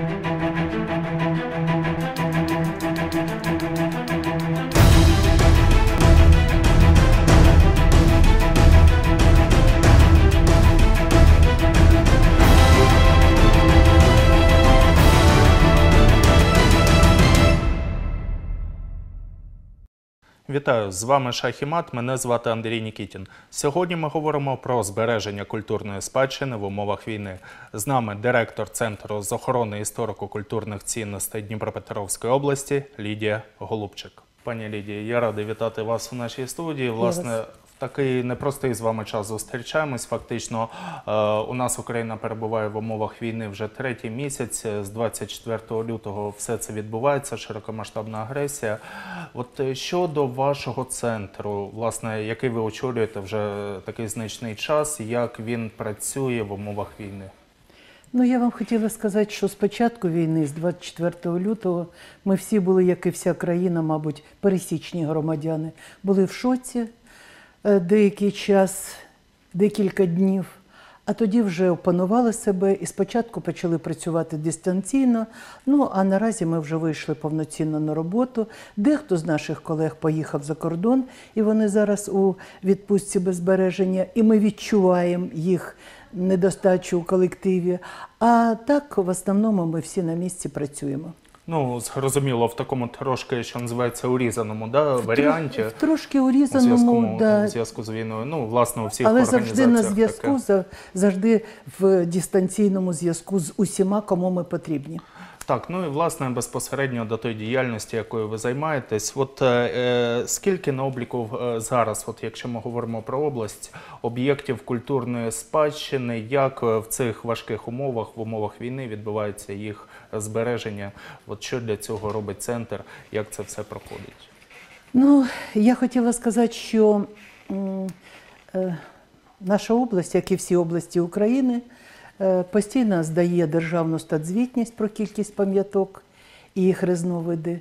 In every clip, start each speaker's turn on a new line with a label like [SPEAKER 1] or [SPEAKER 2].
[SPEAKER 1] Thank you. Вітаю, з вами Шахімат. Мене звати Андрій Нікітін. Сьогодні ми говоримо про збереження культурної спадщини в умовах війни. З нами директор Центру з охорони історико-культурних цінностей Дніпропетровської області Лідія Голубчик. Пані Лідія, я радий вітати вас у нашій студії. Власне, такий непростий з вами час зустрічаємось. Фактично, е, у нас Україна перебуває в умовах війни вже третій місяць. З 24 лютого все це відбувається, широкомасштабна агресія. От е, щодо вашого центру, власне, який ви очолюєте вже такий значний час, як він працює в умовах війни?
[SPEAKER 2] Ну, я вам хотіла сказати, що з початку війни, з 24 лютого, ми всі були, як і вся країна, мабуть, пересічні громадяни, були в шоці деякий час, декілька днів, а тоді вже опанували себе і спочатку почали працювати дистанційно. Ну а наразі ми вже вийшли повноцінно на роботу. Дехто з наших колег поїхав за кордон, і вони зараз у відпустці без збереження, і ми відчуваємо їх недостачу у колективі. А так, в основному, ми всі на місці працюємо.
[SPEAKER 1] Ну, зрозуміло, в такому трошки, що називається урізаному да, варіанті.
[SPEAKER 2] В трошки урізаному, да.
[SPEAKER 1] у зв'язку з війною. Ну, власне, у всіх
[SPEAKER 2] але завжди на зв'язку, завжди в дистанційному зв'язку з усіма, кому ми потрібні.
[SPEAKER 1] Так, ну і власне безпосередньо до тої діяльності, якою ви займаєтесь. От е, е, скільки на обліку е, зараз, от якщо ми говоримо про область, об'єктів культурної спадщини, як е, в цих важких умовах, в умовах війни відбувається їх збереження? От що для цього робить центр, як це все проходить?
[SPEAKER 2] Ну, я хотіла сказати, що е, наша область, як і всі області України, е, постійно здає державну статзвітність про кількість пам'яток і їх різновиди.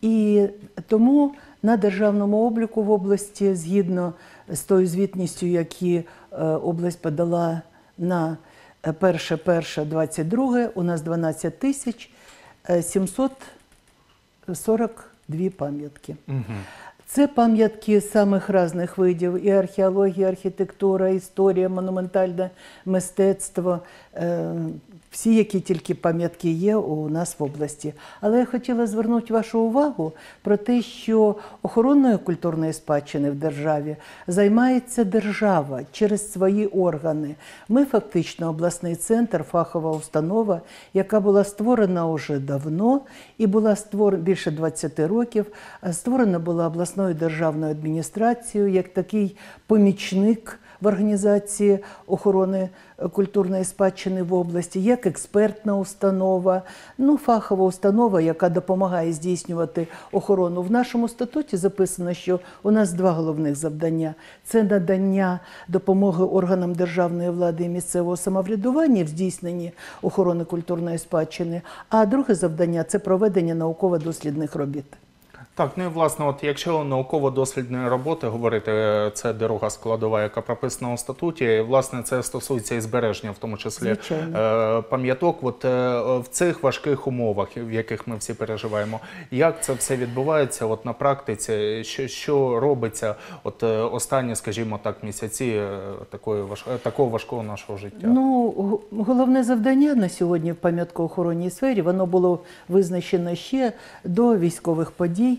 [SPEAKER 2] І тому на державному обліку в області, згідно з тою звітністю, які е, область подала на 1.1.22, у нас 12 тисяч е, 742 пам'ятки.
[SPEAKER 1] Угу.
[SPEAKER 2] Це пам'ятки самих різних видів: і археологія, архітектура, історія, монументальне мистецтво. Всі, які тільки пам'ятки є у нас в області. Але я хотіла звернути вашу увагу про те, що охороною культурної спадщини в державі займається держава через свої органи. Ми фактично обласний центр, фахова установа, яка була створена уже давно і була створена більше 20 років. Створена була обласною державною адміністрацією як такий помічник в організації охорони е, культурної спадщини в області, як експертна установа, ну фахова установа, яка допомагає здійснювати охорону. В нашому статуті записано, що у нас два головних завдання: це надання допомоги органам державної влади і місцевого самоврядування в здійсненні охорони культурної спадщини. А друге завдання це проведення науково-дослідних робіт.
[SPEAKER 1] Так, ну і власне, от якщо науково-дослідної роботи говорити, е, це дорога складова, яка прописана у статуті. і, Власне, це стосується і збереження, в тому числі е, пам'яток. От е, в цих важких умовах, в яких ми всі переживаємо, як це все відбувається? От на практиці, що, що робиться? От е, останні, скажімо так, місяці е, такої важ... такого важкого нашого життя.
[SPEAKER 2] Ну, головне завдання на сьогодні в пам'яткоохоронній сфері воно було визначено ще до військових подій.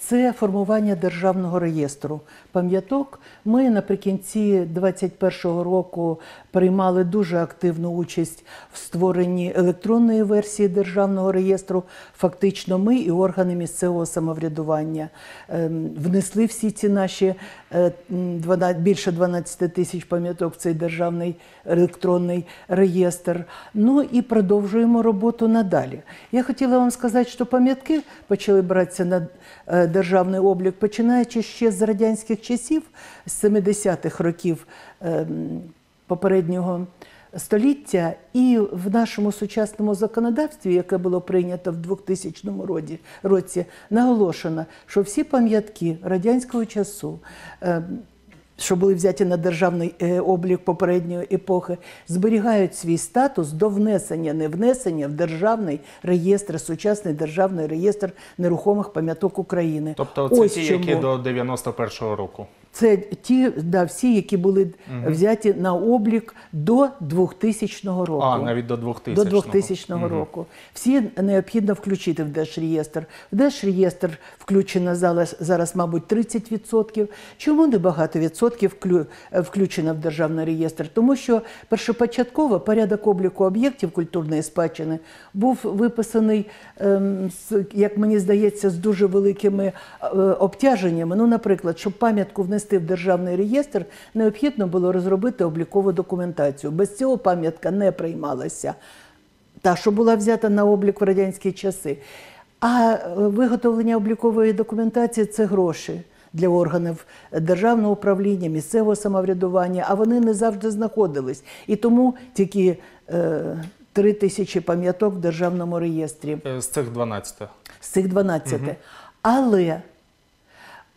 [SPEAKER 2] Це формування державного реєстру пам'яток. Ми наприкінці 2021 року приймали дуже активну участь в створенні електронної версії державного реєстру. Фактично, ми і органи місцевого самоврядування ем, внесли всі ці наші е, м, 12 більше 12 тисяч пам'яток в цей державний електронний реєстр. Ну і продовжуємо роботу надалі. Я хотіла вам сказати, що пам'ятки почали братися на е, державний облік, починаючи ще з радянських часів, з 70-х років ем, попереднього століття, і в нашому сучасному законодавстві, яке було прийнято в 2000 році, наголошено, що всі пам'ятки радянського часу. Що були взяті на державний е, облік попередньої епохи, зберігають свій статус до внесення, не внесення в державний реєстр, сучасний державний реєстр нерухомих пам'яток України.
[SPEAKER 1] Тобто це
[SPEAKER 2] Ось
[SPEAKER 1] ті,
[SPEAKER 2] чому.
[SPEAKER 1] які до 91-го року.
[SPEAKER 2] Це ті, да, всі, які були взяті на облік до 2000 року.
[SPEAKER 1] А, навіть до 2000
[SPEAKER 2] До 2000 року. Всі необхідно включити в Держреєстр. В Держреєстр включено зараз, зараз мабуть, 30%. Чому не багато відсотків е, включено в Державний реєстр? Тому що першопочатково порядок обліку об'єктів культурної спадщини був виписаний, ем, як мені здається, з дуже великими е, обтяженнями. Ну, наприклад, щоб пам'ятку внести в Державний реєстр, необхідно було розробити облікову документацію. Без цього пам'ятка не приймалася та, що була взята на облік в радянські часи. А е, виготовлення облікової документації це гроші для органів державного управління, місцевого самоврядування, а вони не завжди знаходились. І тому тільки е, три тисячі пам'яток в державному реєстрі
[SPEAKER 1] Е, З цих 12.
[SPEAKER 2] з цих 12. Але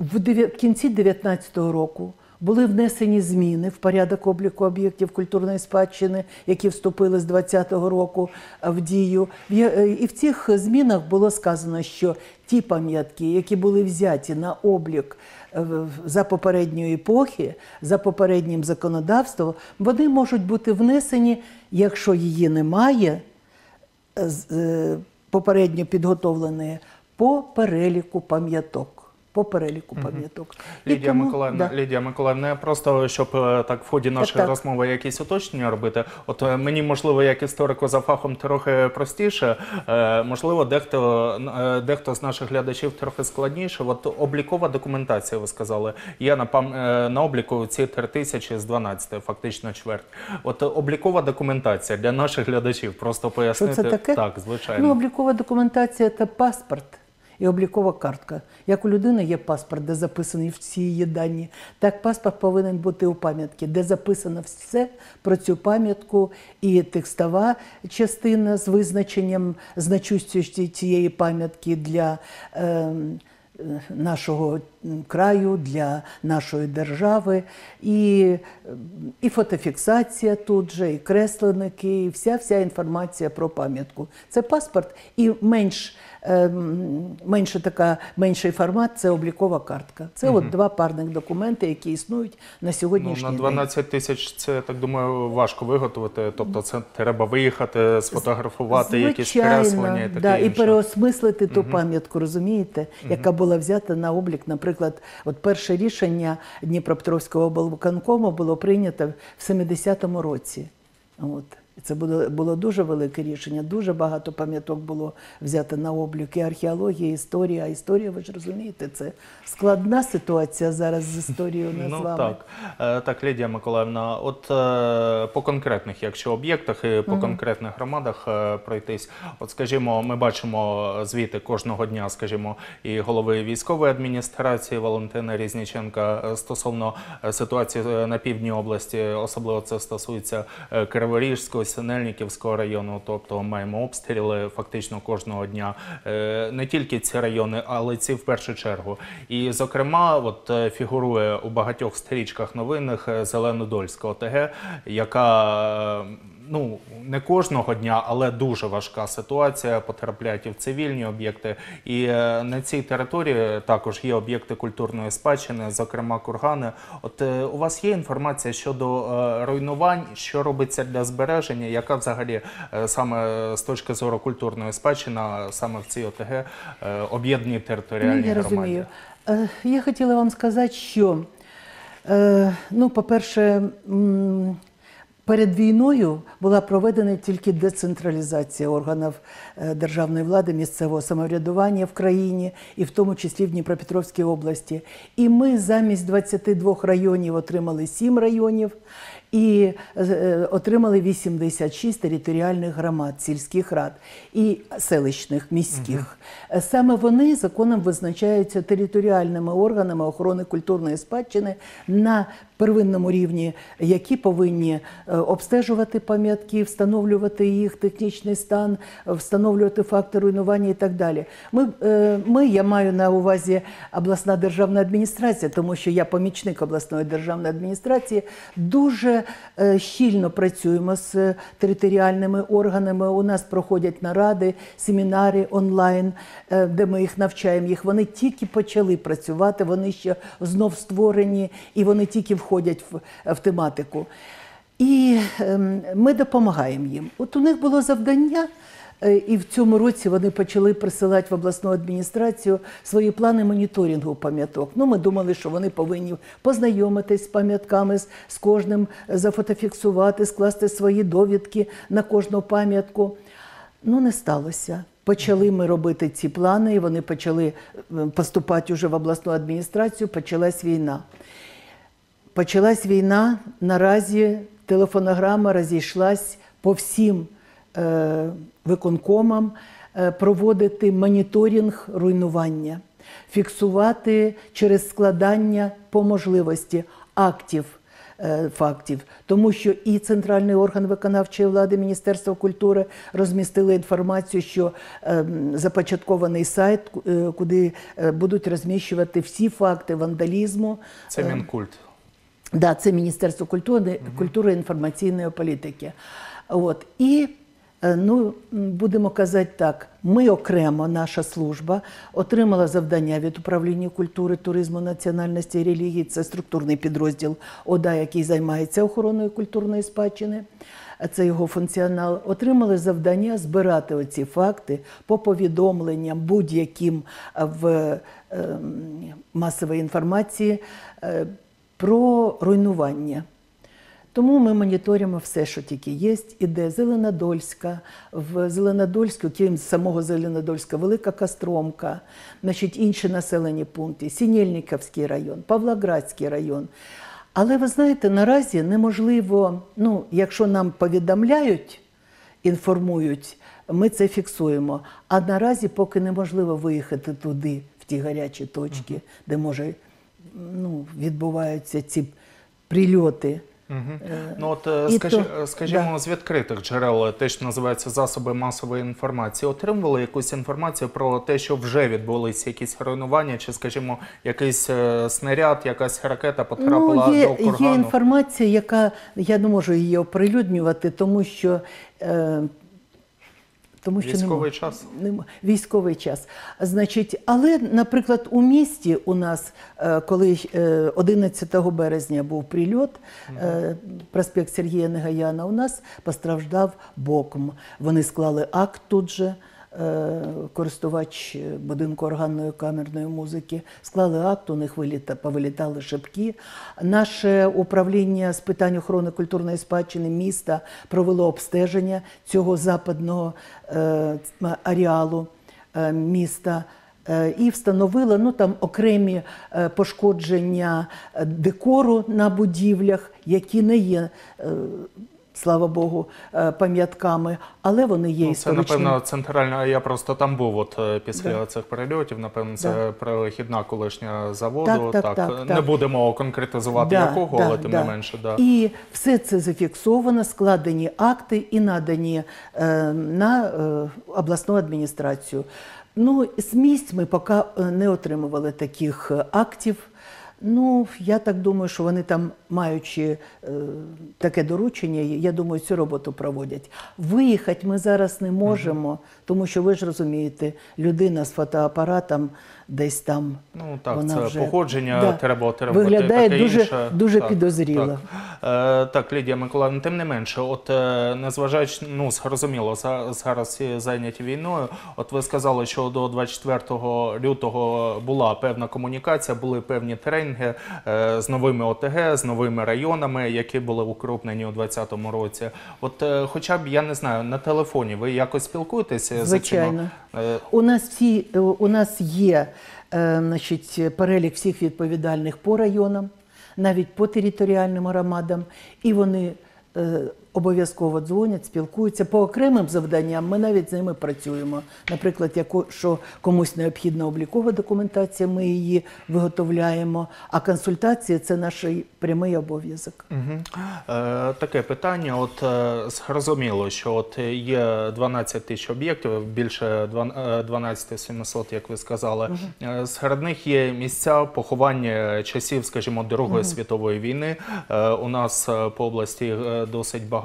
[SPEAKER 2] в кінці 19-го року були внесені зміни в порядок обліку об'єктів культурної спадщини, які вступили з 20-го року е, в дію. Е, І в цих змінах було сказано, що ті пам'ятки, які були взяті на облік е, за попередньої епохи, за попереднім законодавством, вони можуть бути внесені, якщо її немає, попередньо підготовленої по переліку пам'яток. По переліку пам'яток.
[SPEAKER 1] Лідія
[SPEAKER 2] тому-
[SPEAKER 1] Миколаївна,
[SPEAKER 2] да.
[SPEAKER 1] Лідія Миколаївна, просто щоб е, так в ході нашої
[SPEAKER 2] так.
[SPEAKER 1] розмови якісь уточнення робити. От е, мені можливо, як історику за фахом трохи простіше. Е, можливо, дехто дехто з наших глядачів трохи складніше. От облікова документація, ви сказали. Є на пам на обліку ці 3 тисячі з 12, фактично чверть. От облікова документація для наших глядачів. Просто
[SPEAKER 2] Що
[SPEAKER 1] пояснити
[SPEAKER 2] це таке?
[SPEAKER 1] так, звичайно.
[SPEAKER 2] Ну, облікова документація це паспорт і облікова картка. Як у людини є паспорт, де записані всі її дані, так паспорт повинен бути у пам'ятки, де записано все про цю пам'ятку і текстова частина з визначенням значущості цієї пам'ятки для. е, Нашого краю для нашої держави, і, і фотофіксація тут же, і кресленики, і вся вся інформація про пам'ятку. Це паспорт, і менш, менше така, менший формат це облікова картка. Це от два парних документи, які існують на
[SPEAKER 1] Ну,
[SPEAKER 2] сьогоднішній
[SPEAKER 1] на
[SPEAKER 2] день.
[SPEAKER 1] 12 тисяч це так думаю важко виготовити. Тобто, це треба виїхати, сфотографувати якісь креслення і таке
[SPEAKER 2] да, і
[SPEAKER 1] інше.
[SPEAKER 2] переосмислити ту пам'ятку, розумієте, яка була взята на облік. Наприклад, от перше рішення Дніпропетровського облвиконкому було прийнято в 70-му році. От. І Це було, було дуже велике рішення. Дуже багато пам'яток було взято на облік. І археологія, і історія. А історія, ви ж розумієте, це складна ситуація зараз з історією у нас з
[SPEAKER 1] Ну
[SPEAKER 2] вами.
[SPEAKER 1] так, Е, так, Лідія Миколаївна, от е, по конкретних, якщо об'єктах і по конкретних громадах е, пройтись, от скажімо, ми бачимо звіти кожного дня, скажімо, і голови військової адміністрації Валентина Різніченка стосовно ситуації на півдні області, особливо це стосується Криворіжського, Синельниківського району, тобто маємо обстріли фактично кожного дня. Е, Не тільки ці райони, але ці в першу чергу. І, зокрема, от е, фігурує у багатьох стрічках новинних е, Зеленодольська ОТГ, яка ну не кожного дня, але дуже важка ситуація. Потрапляють і в цивільні об'єкти. І е, на цій території також є об'єкти культурної спадщини, зокрема кургани. От е, у вас є інформація щодо е, руйнувань, що робиться для збереження, яка взагалі саме з точки зору культурної спадщини, саме в цій ОТГ об'єднані територіальні
[SPEAKER 2] Ну, я
[SPEAKER 1] громаді?
[SPEAKER 2] розумію. Я хотіла вам сказати, що, ну, по-перше, перед війною була проведена тільки децентралізація органів е, державної влади, місцевого самоврядування в країні, і в тому числі в Дніпропетровській області. І ми замість 22 районів отримали 7 районів. І е, отримали 86 територіальних громад, сільських рад і селищних міських. Е, Саме вони законом визначаються територіальними органами охорони культурної спадщини на первинному рівні, які повинні е, обстежувати пам'ятки, встановлювати їх технічний стан, встановлювати факти руйнування і так далі. Ми, ми я маю на увазі обласна державна адміністрація, тому що я помічник обласної державної адміністрації, дуже е, щільно працюємо з територіальними органами. У нас проходять наради, семінари онлайн, е, де ми їх навчаємо. Їх вони тільки почали працювати, вони ще знов створені і вони тільки входять в, в тематику. І ем, ми допомагаємо їм. От у них було завдання. Е, І в цьому році вони почали присилати в обласну адміністрацію свої плани моніторингу пам'яток. Ну, ми думали, що вони повинні познайомитись з пам'ятками, з, кожним е, зафотофіксувати, скласти свої довідки на кожну пам'ятку. Ну, не сталося. Почали ми робити ці плани, і вони почали е, поступати вже в обласну адміністрацію. Почалась війна. Почалась війна. Наразі телефонограма розійшлась по всім виконкомам е, проводити моніторинг руйнування, фіксувати через складання по можливості актів. е, Фактів, тому що і центральний орган виконавчої влади Міністерства культури розмістили інформацію, що е, започаткований сайт, е, куди е, будуть розміщувати всі факти вандалізму,
[SPEAKER 1] Це Мінкульт.
[SPEAKER 2] Да, це Міністерство культури, культури інформаційної політики. От. І е, ну, будемо казати так, ми окремо, наша служба, отримала завдання від управління культури, туризму, національності і релігії. Це структурний підрозділ ОДА, який займається охороною культурної спадщини. Це його функціонал. Отримали завдання збирати оці факти по повідомленням будь-яким е, в е, масовій інформації. е, про руйнування. Тому ми моніторимо все, що тільки є. Іде Зеленодольська, в Зеленодольську, крім самого Зеленодольська, Велика Костромка, значить, інші населені пункти, Сінєльниковський район, Павлоградський район. Але ви знаєте, наразі неможливо, ну, якщо нам повідомляють, інформують, ми це фіксуємо. А наразі поки неможливо виїхати туди, в ті гарячі точки, де може ну, відбуваються ці прильоти.
[SPEAKER 1] Ну от е,
[SPEAKER 2] і
[SPEAKER 1] скажі,
[SPEAKER 2] то-
[SPEAKER 1] е, скажімо, з відкритих джерел, е, те, що називається засоби масової інформації, отримували якусь інформацію про те, що вже відбулися якісь руйнування, чи, скажімо, якийсь е, снаряд, якась ракета потрапила
[SPEAKER 2] ну, є,
[SPEAKER 1] до кургану?
[SPEAKER 2] є інформація, яка я не можу її оприлюднювати, тому що. Е, тому що
[SPEAKER 1] Військовий
[SPEAKER 2] нема-
[SPEAKER 1] час?
[SPEAKER 2] Нема, військовий час. Значить, але, наприклад, у місті у нас, е, коли е, 11 березня був прильот, угу. проспект Сергія Негаяна, у нас постраждав боком. Вони склали акт тут же. Е, Користувач будинку органної камерної музики склали акт, у них виліта, повилітали шибки. Наше управління з питань охорони культурної спадщини міста провело обстеження цього западного е, ареалу е, міста. І встановила ну, там окремі пошкодження декору на будівлях, які не є, слава Богу, е, пам'ятками, але вони є
[SPEAKER 1] Ну, це, напевно, центральна. Я просто там був от е, після
[SPEAKER 2] Да.
[SPEAKER 1] цих перельотів. Напевно, це
[SPEAKER 2] Да.
[SPEAKER 1] перехідна колишня заводу.
[SPEAKER 2] Так, так, так,
[SPEAKER 1] не
[SPEAKER 2] так.
[SPEAKER 1] будемо конкретизувати
[SPEAKER 2] Да,
[SPEAKER 1] якого,
[SPEAKER 2] да,
[SPEAKER 1] але тим
[SPEAKER 2] да.
[SPEAKER 1] не менше, да.
[SPEAKER 2] І все це зафіксовано, складені акти і надані е, на е, обласну адміністрацію. Ну, з місць ми поки е, не отримували таких актів. Ну, я так думаю, що вони там, маючи е, таке доручення, я думаю, цю роботу проводять. Виїхати ми зараз не можемо, тому що ви ж розумієте, людина з фотоапаратом десь там.
[SPEAKER 1] Ну так,
[SPEAKER 2] вона
[SPEAKER 1] це
[SPEAKER 2] вже,
[SPEAKER 1] походження,
[SPEAKER 2] да,
[SPEAKER 1] треба.
[SPEAKER 2] Виглядає
[SPEAKER 1] таке
[SPEAKER 2] дуже,
[SPEAKER 1] інше.
[SPEAKER 2] дуже
[SPEAKER 1] Так,
[SPEAKER 2] підозріло.
[SPEAKER 1] Так. Е, так, Лідія Миколаївна, тим не менше, от е, незважаючи, ну зрозуміло, за- зараз всі зайняті війною. От ви сказали, що до 24 лютого була певна комунікація, були певні тренінги е, з новими ОТГ, з новими районами, які були укрупнені у 2020 році. От, е, хоча б я не знаю, на телефоні ви якось спілкуєтеся з
[SPEAKER 2] Звичайно.
[SPEAKER 1] цими? Е,
[SPEAKER 2] У нас всі у нас є значить, перелік всіх відповідальних по районам. навіть по територіальним громадам, і вони обов'язково дзвонять, спілкуються по окремим завданням. Ми навіть з ними працюємо. Наприклад, яко, що комусь необхідна облікова документація, ми її виготовляємо. А консультація це наш прямий обов'язок.
[SPEAKER 1] Угу. Е, таке питання. От е, зрозуміло, що от є 12 тисяч об'єктів, більше два- е, 12 700, як ви сказали. Е, серед них є місця поховання часів, скажімо, Другої світової війни. Е, у нас е, по області е, досить багато,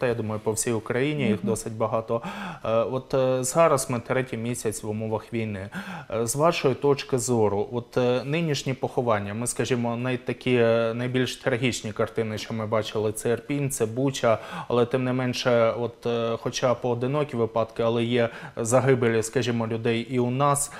[SPEAKER 1] та я думаю, по всій Україні їх досить багато. Е, от е, зараз ми третій місяць в умовах війни. Е, з вашої точки зору, от нинішні поховання, ми скажімо, най такі е, найбільш трагічні картини, що ми бачили, це Ірпінь, це Буча, але тим не менше, от хоча поодинокі випадки, але є загибелі, скажімо, людей і у нас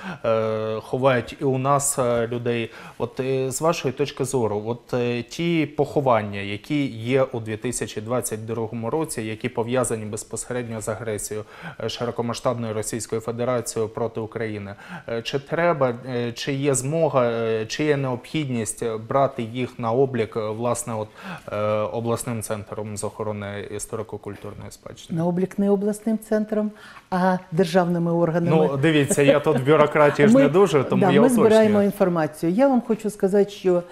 [SPEAKER 1] ховають і у нас людей. От з вашої точки зору, от ті поховання, які є у 2022 році, які пов'язані безпосередньо з агресією е, широкомасштабною Російською Федерацією проти України, е, чи треба, е, чи є змога, чи є необхідність брати їх на облік власне от обласним центром з охорони історико-культурної спадщини?
[SPEAKER 2] На облік не обласним центром, а державними органами.
[SPEAKER 1] Ну, дивіться, я тут в бюрократії ж не дуже, тому
[SPEAKER 2] да,
[SPEAKER 1] я
[SPEAKER 2] ми
[SPEAKER 1] уточнюю.
[SPEAKER 2] збираємо інформацію. Я вам хочу сказати, що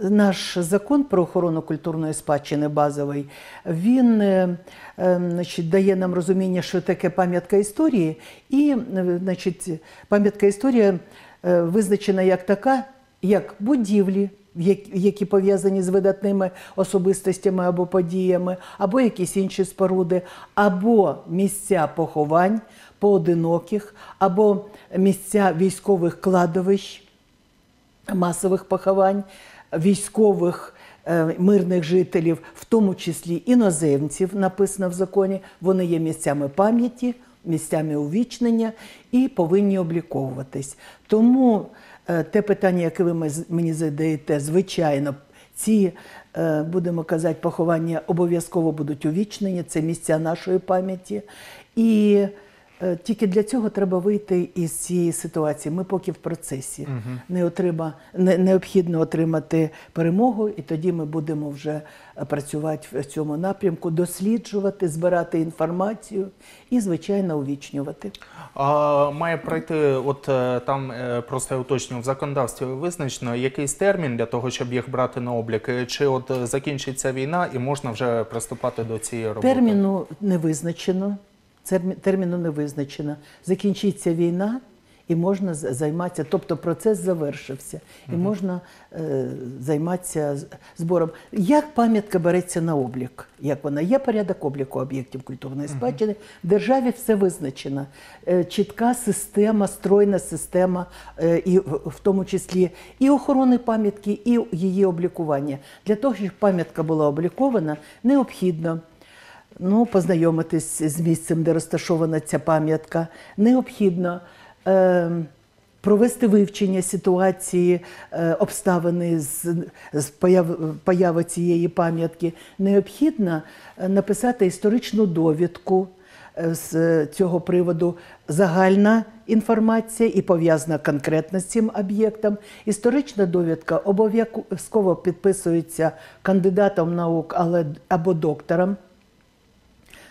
[SPEAKER 2] наш закон про охорону культурної спадщини базовий, він е, е, значить, дає нам розуміння, що таке пам'ятка історії, і е, значить, пам'ятка історії е, визначена як така, як будівлі. Які пов'язані з видатними особистостями або подіями, або якісь інші споруди, або місця поховань поодиноких, або місця військових кладовищ, масових поховань, військових е, мирних жителів, в тому числі іноземців, написано в законі, вони є місцями пам'яті, місцями увічнення і повинні обліковуватись. Тому е, те питання, яке ви мені задаєте, звичайно, ці, е, будемо казати, поховання обов'язково будуть увічнені, це місця нашої пам'яті. І Тільки для цього треба вийти із цієї ситуації. Ми поки в процесі. Не отрима, не, необхідно отримати перемогу, і тоді ми будемо вже е, працювати в цьому напрямку, досліджувати, збирати інформацію і, звичайно, увічнювати.
[SPEAKER 1] А має пройти, от е, там е, просто уточню, в законодавстві визначено якийсь термін для того, щоб їх брати на облік, Е, чи от е, закінчиться війна і можна вже приступати до цієї роботи?
[SPEAKER 2] Терміну не визначено. Термі- Терміну не визначено. Закінчиться війна. І можна займатися, тобто процес завершився, і можна е, займатися збором. Як пам'ятка береться на облік? Як вона? Є порядок обліку об'єктів культурної спадщини. В державі все визначено. Е, чітка система, стройна система, е, і в тому числі і охорони пам'ятки, і її облікування. Для того, щоб пам'ятка була облікована, необхідно ну, познайомитись з місцем, де розташована ця пам'ятка. Необхідно е, провести вивчення ситуації, е, обставини з, з появ, появи цієї пам'ятки. Необхідно е, написати історичну довідку. е, З цього приводу загальна інформація і пов'язана конкретно з цим об'єктом. Історична довідка обов'язково підписується кандидатом наук але, або доктором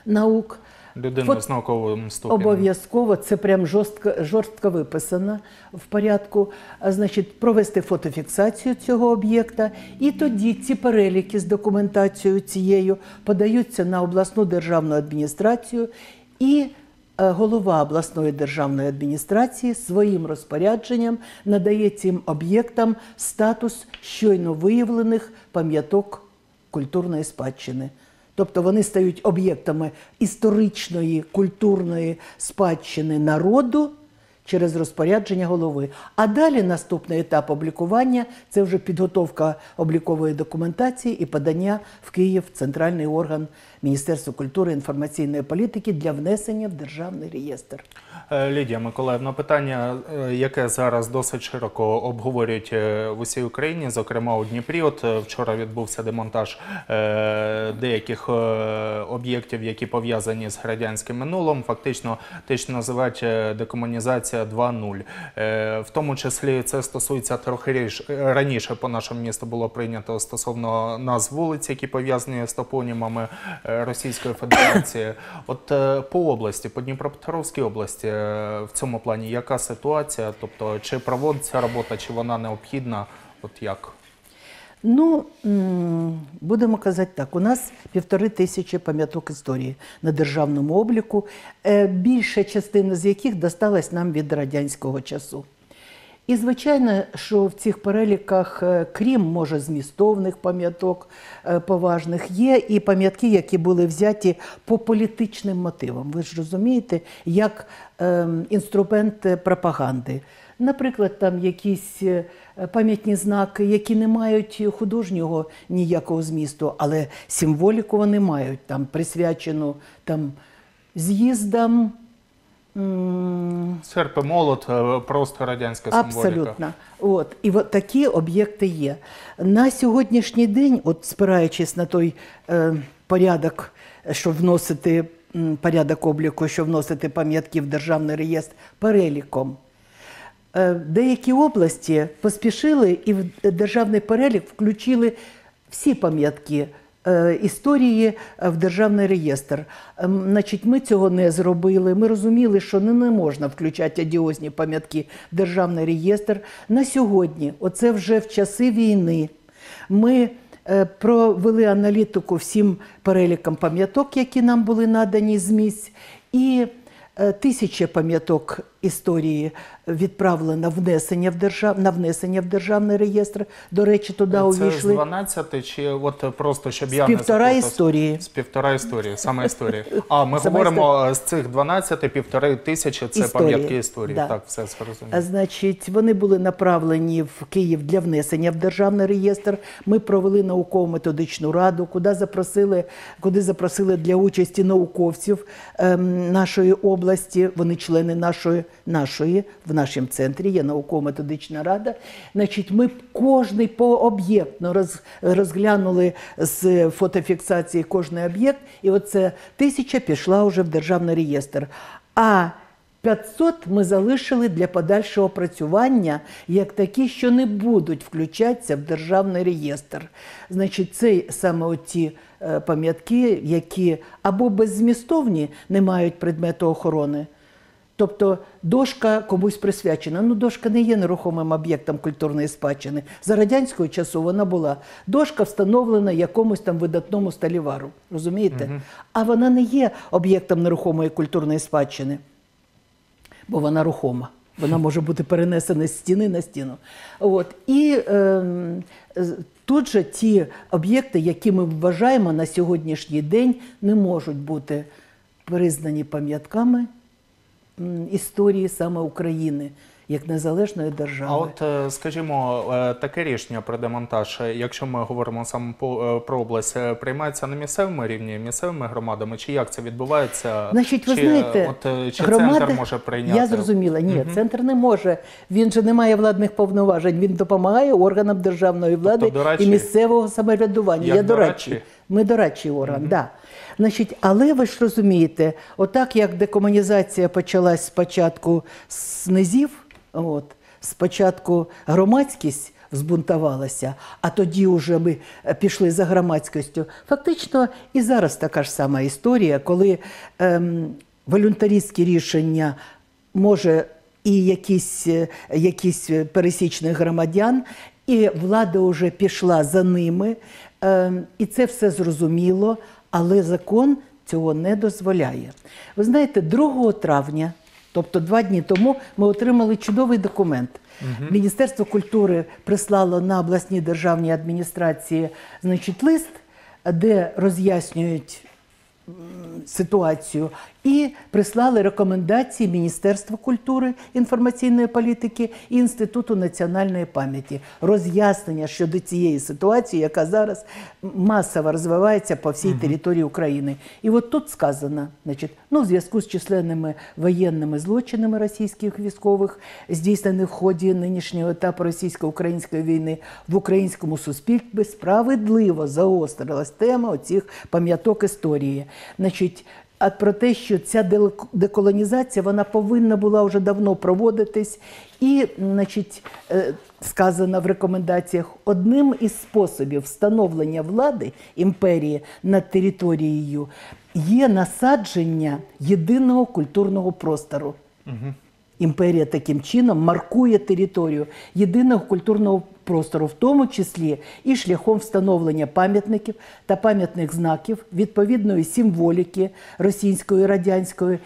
[SPEAKER 2] наук.
[SPEAKER 1] Людина з науковим ступенем.
[SPEAKER 2] Обов'язково це прям жорстко, жорстко виписано в порядку. А, Значить, провести фотофіксацію цього об'єкта, і тоді ці переліки з документацією цією подаються на обласну державну адміністрацію і. е, Голова обласної державної адміністрації своїм розпорядженням надає цим об'єктам статус щойно виявлених пам'яток культурної спадщини. Тобто вони стають об'єктами історичної культурної спадщини народу через розпорядження голови. А далі наступний етап облікування це вже підготовка облікової документації і подання в Київ центральний орган Міністерства культури і інформаційної політики для внесення в державний реєстр.
[SPEAKER 1] Е, Лідія Миколаївна, питання, е, яке зараз досить широко обговорюють е, в усій Україні, зокрема у Дніпрі. От вчора відбувся демонтаж деяких об'єктів, які пов'язані з радянським минулим. Фактично, те, що називають е, мобілізація 2.0. Е, В тому числі це стосується трохи ріж- раніше по нашому місту було прийнято стосовно назв вулиць, які пов'язані з топонімами е, Російської Федерації. От е, по області, по Дніпропетровській області, в цьому плані яка ситуація? Тобто, чи проводиться робота, чи вона необхідна? От як?
[SPEAKER 2] Ну, будемо казати так, у нас півтори тисячі пам'яток історії на державному обліку, е, більша частина з яких досталась нам від радянського часу. І звичайно, що в цих переліках, е, крім може змістовних пам'яток е, поважних, є і пам'ятки, які були взяті по політичним мотивам. Ви ж розумієте, як ем, інструмент пропаганди. Наприклад, там якісь пам'ятні знаки, які не мають художнього ніякого змісту, але символіку вони мають там присвячену там з'їздам.
[SPEAKER 1] Серп і молот, е, просто радянська символіка.
[SPEAKER 2] Абсолютно. От. І от такі об'єкти є. На сьогоднішній день, от спираючись на той е, порядок, що вносити порядок обліку, що вносити пам'ятки в державний реєстр переліком. Е, Деякі області поспішили і в державний перелік включили всі пам'ятки е, історії е, в державний реєстр. Ем, Значить, ми цього не зробили. Ми розуміли, що не, не можна включати одіозні пам'ятки в державний реєстр. На сьогодні, оце вже в часи війни, ми е, провели аналітику всім перелікам пам'яток, які нам були надані з місць. І Е, Тисяча пам'яток історії відправлено внесення в держав... на внесення в державний реєстр. До речі, туди
[SPEAKER 1] Це з
[SPEAKER 2] увійшли
[SPEAKER 1] 12 чи от просто щоб я
[SPEAKER 2] з
[SPEAKER 1] не
[SPEAKER 2] півтора
[SPEAKER 1] заплутався?
[SPEAKER 2] історії.
[SPEAKER 1] З півтора історії, саме історії. А ми
[SPEAKER 2] Саме
[SPEAKER 1] говоримо е, з цих 12, півтори тисячі це
[SPEAKER 2] Історії,
[SPEAKER 1] пам'ятки історії.
[SPEAKER 2] да.
[SPEAKER 1] Так, все зрозуміло.
[SPEAKER 2] Значить, вони були направлені в Київ для внесення в державний реєстр. Ми провели науково-методичну раду, куди запросили, куди запросили для участі науковців ем, нашої області. Вони члени нашої, нашої в нашому центрі є науково-методична рада. Значить, ми кожний пооб'єктно розглянули з фотофіксації кожний об'єкт, і оце тисяча пішла вже в державний реєстр. А 500 ми залишили для подальшого опрацювання як такі, що не будуть включатися в державний реєстр. Значить, це саме оті е, пам'ятки, які або беззмістовні, не мають предмету охорони. Тобто дошка комусь присвячена. Ну, дошка не є нерухомим об'єктом культурної спадщини. За радянського часу вона була. Дошка встановлена якомусь там видатному сталівару. Розумієте? А вона не є об'єктом нерухомої культурної спадщини бо вона рухома. Вона може бути перенесена з стіни на стіну. От. І з- тут же ті об'єкти, які ми вважаємо на сьогоднішній день, не можуть бути признані пам'ятками історії саме України як незалежної держави.
[SPEAKER 1] А от, е, скажімо, е, таке рішення про демонтаж, е, якщо ми говоримо саме про область, приймається на місцевому рівні, місцевими громадами, чи як це відбувається?
[SPEAKER 2] Значить, ви
[SPEAKER 1] чи,
[SPEAKER 2] знаєте,
[SPEAKER 1] от, чи
[SPEAKER 2] громада,
[SPEAKER 1] центр може прийняти?
[SPEAKER 2] Я зрозуміла, ні, центр не може. Він же не має владних повноважень. Він допомагає органам державної влади
[SPEAKER 1] Тобто
[SPEAKER 2] і місцевого самоврядування. Я
[SPEAKER 1] дорадчий?
[SPEAKER 2] дорадчий. Ми дорадчий орган, да. Значить, але ви ж розумієте, отак як декомунізація почалась спочатку з низів, от, спочатку громадськість збунтувалася, а тоді вже ми пішли за громадськістю. Фактично, і зараз така ж сама історія, коли ем, волюнтаристські рішення може і якісь, е, якісь пересічних громадян, і влада вже пішла за ними, ем, і це все зрозуміло, але закон цього не дозволяє. Ви знаєте, 2 травня, тобто два дні тому, ми отримали чудовий документ. Міністерство культури прислало на обласні державні адміністрації значить, лист, де роз'яснюють ситуацію і прислали рекомендації Міністерства культури, інформаційної політики і Інституту національної пам'яті. Роз'яснення щодо цієї ситуації, яка зараз масово розвивається по всій території України. І от тут сказано, значить, ну, в зв'язку з численними воєнними злочинами російських військових, здійснених в ході нинішнього етапу російсько-української війни в українському суспільстві справедливо заострилась тема оцих пам'яток історії. Значить, а про те, що ця деколонізація вона повинна була вже давно проводитись, і, значить, е, сказано в рекомендаціях, одним із способів встановлення влади імперії над територією є насадження єдиного культурного простору. Імперія таким чином маркує територію єдиного культурного простору, в тому числі і шляхом встановлення пам'ятників та пам'ятних знаків відповідної символіки російської радянської,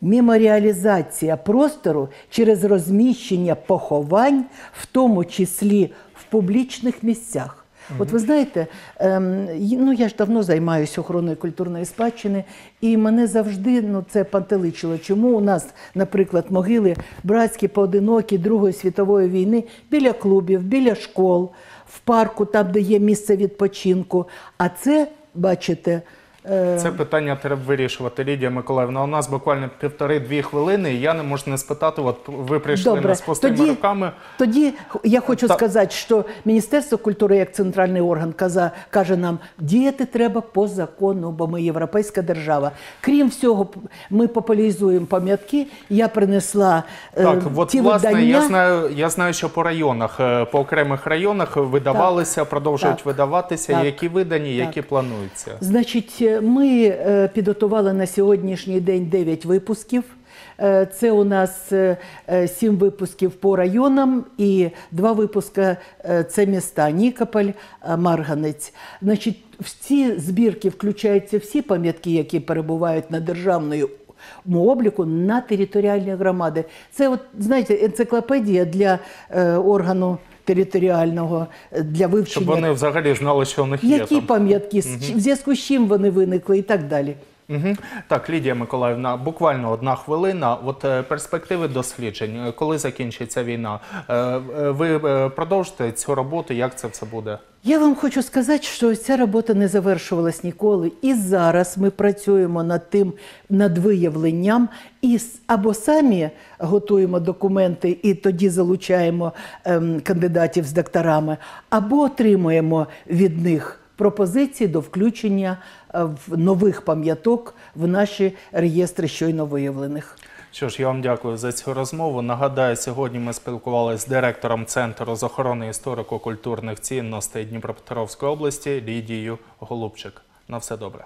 [SPEAKER 2] меморіалізація простору через розміщення поховань, в тому числі в публічних місцях. От ви знаєте, ем, ну я ж давно займаюся охороною культурної спадщини, і мене завжди ну, це пантеличило. Чому у нас, наприклад, могили братські, поодинокі Другої світової війни біля клубів, біля школ, в парку, там, де є місце відпочинку. А це, бачите,
[SPEAKER 1] Це питання треба вирішувати. Лідія Миколаївна, у нас буквально півтори-дві хвилини. і Я не можу не спитати. От ви прийшли
[SPEAKER 2] Добре,
[SPEAKER 1] не з пустими
[SPEAKER 2] тоді-
[SPEAKER 1] руками.
[SPEAKER 2] Тоді я хочу
[SPEAKER 1] Та-
[SPEAKER 2] сказати, що Міністерство культури як центральний орган каза, каже нам, діяти треба по закону, бо ми європейська держава. Крім всього, ми популяризуємо пам'ятки. Я принесла е,
[SPEAKER 1] Так, от
[SPEAKER 2] ті
[SPEAKER 1] власне,
[SPEAKER 2] видання.
[SPEAKER 1] я знаю, я знаю, що по районах, е, по окремих районах видавалися, продовжують
[SPEAKER 2] Так.
[SPEAKER 1] видаватися.
[SPEAKER 2] Так.
[SPEAKER 1] Які видані, які плануються?
[SPEAKER 2] Значить, е, ми е, підготували на сьогоднішній день 9 випусків. Е, Це у нас 7 випусків по районам і два випуска е, це міста Нікополь, е, Марганець. Значить, в ці збірки включаються всі пам'ятки, які перебувають на державною обліку на територіальні громади. Це, от, знаєте, енциклопедія для е, органу територіального е, для вивчення
[SPEAKER 1] Щоб вони взагалі знали, що у них є
[SPEAKER 2] які пам'ятки, угу. в зв'язку з чим вони виникли і так далі.
[SPEAKER 1] Угу. Так, Лідія Миколаївна, буквально одна хвилина. От е, перспективи досліджень, коли закінчиться війна, Е, е, ви продовжите цю роботу? Як це все буде?
[SPEAKER 2] Я вам хочу сказати, що ця робота не завершувалась ніколи. І зараз ми працюємо над тим, над виявленням, і або самі готуємо документи і тоді залучаємо ем, кандидатів з докторами, або отримуємо від них пропозиції до включення е, в нових пам'яток в наші реєстри щойно виявлених.
[SPEAKER 1] Що ж, я вам дякую за цю розмову. Нагадаю, сьогодні ми спілкувалися з директором Центру з охорони історико-культурних цінностей Дніпропетровської області Лідією Голубчик. На все добре.